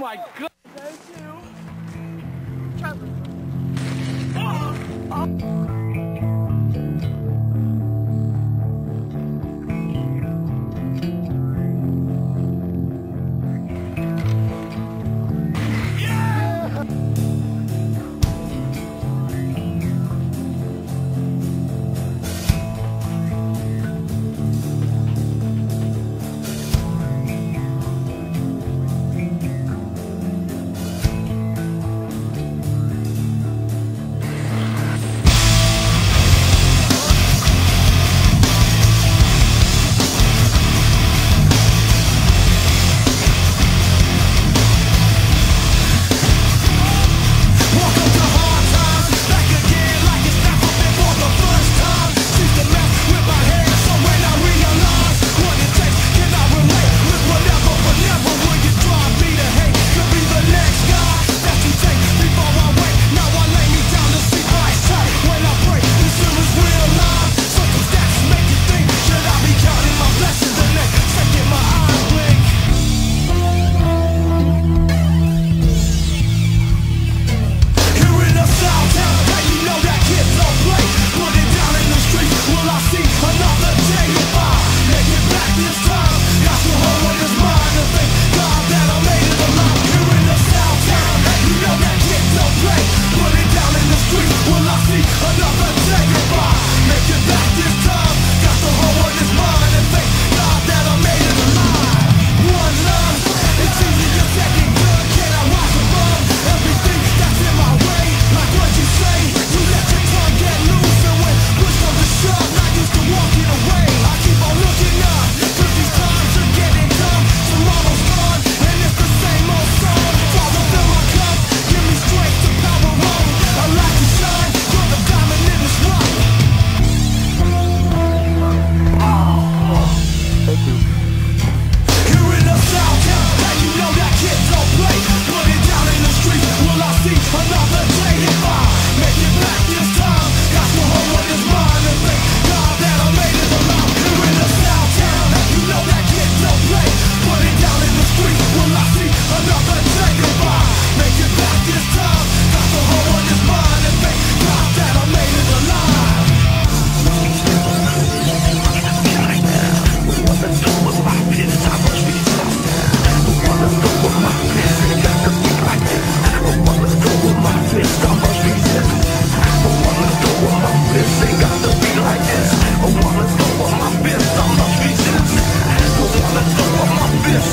my god!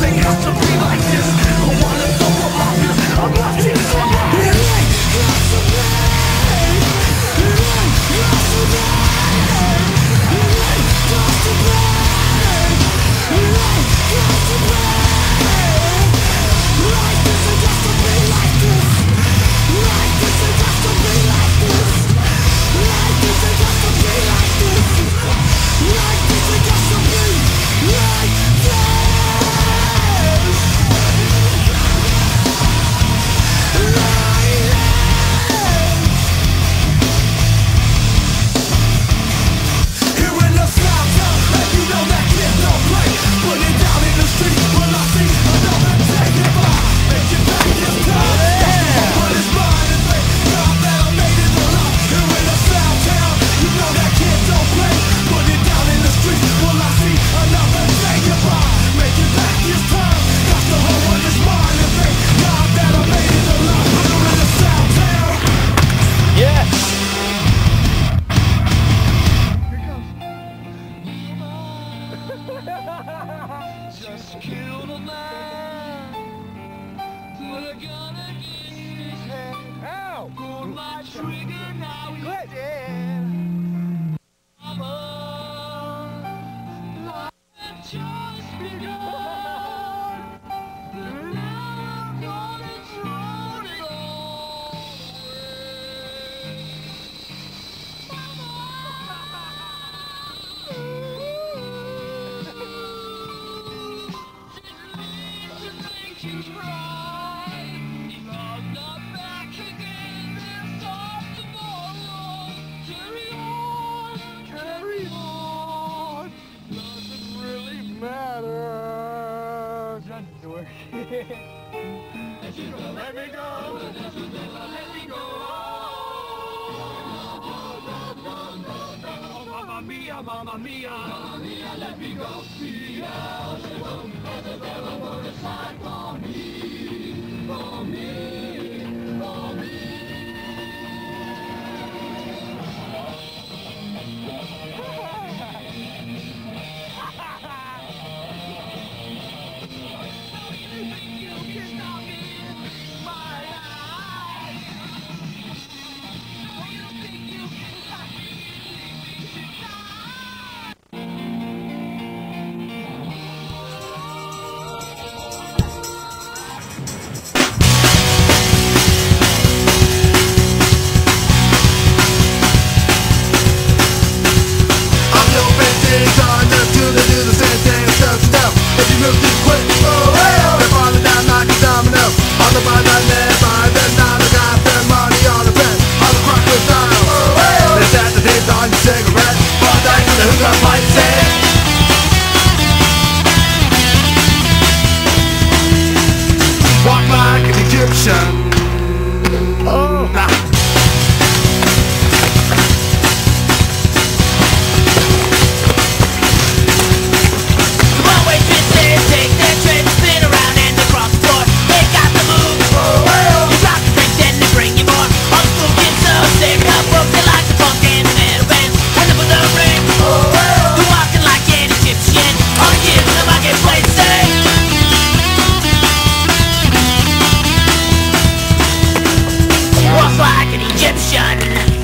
Here let me go. Let me go. Oh, mamma mia, mamma mia. Mia, let me go. Yeah, she won't ever, ever, ever, ever, ever, Egyptian. Oh. Egyptian.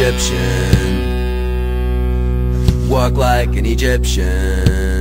Egyptian. Walk like an Egyptian.